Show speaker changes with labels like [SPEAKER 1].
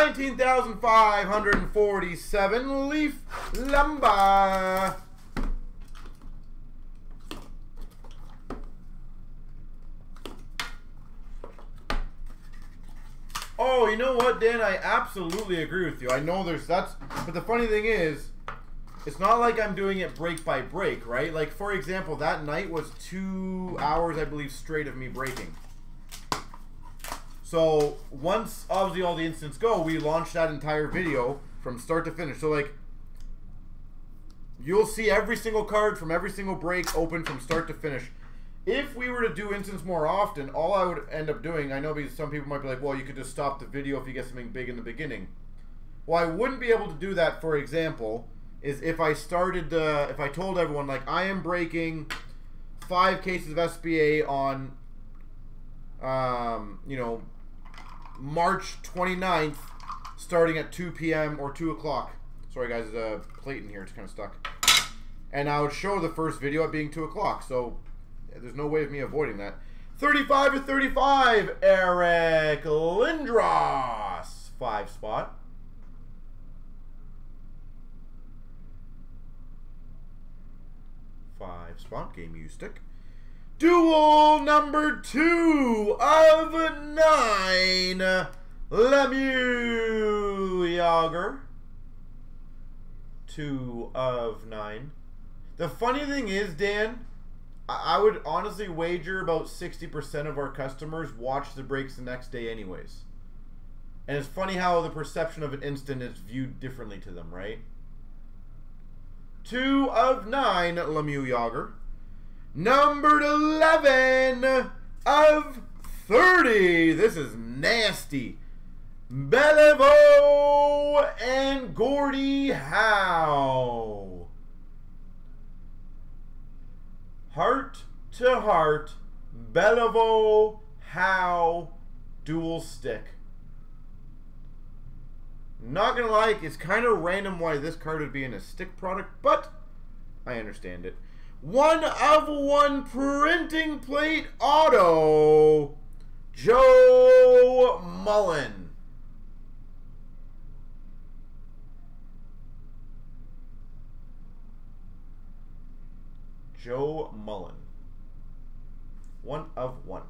[SPEAKER 1] 19,547 Leaf Lumber. Oh, you know what, Dan? I absolutely agree with you. I know there's that's, but the funny thing is, it's not like I'm doing it break by break, right? Like for example, that night was two hours, I believe, straight of me breaking. So once obviously all the instants go, we launch that entire video from start to finish. So like, you'll see every single card from every single break open from start to finish if we were to do instants more often, all I would end up doing, I know because some people might be like, well, you could just stop the video if you get something big in the beginning. Well, I wouldn't be able to do that, for example, is if I started, uh, if I told everyone, like, I am breaking five cases of SPA on, um, you know, March 29th, starting at 2 p.m. or 2 o'clock. Sorry, guys, a plate in here. It's kind of stuck. And I would show the first video at being 2 o'clock. So there's no way of me avoiding that. 35 to 35, Eric Lindros. Five spot. Five spot, game you stick. Duel number two of nine. Lemieux Jagr. Two of nine. The funny thing is, Dan, I would honestly wager about 60% of our customers watch the breaks the next day anyways. And it's funny how the perception of an instant is viewed differently to them, right? Two of nine, Lemieux Jagr. Numbered 11 of 30. This is nasty. Beliveau and Gordie Howe. Heart to Heart, Beliveau, Howe, Dual Stick. Not gonna lie, it's kind of random why this card would be in a stick product, but I understand it. One of one printing plate auto, Joe Mullen. Joe Mullen. One of one.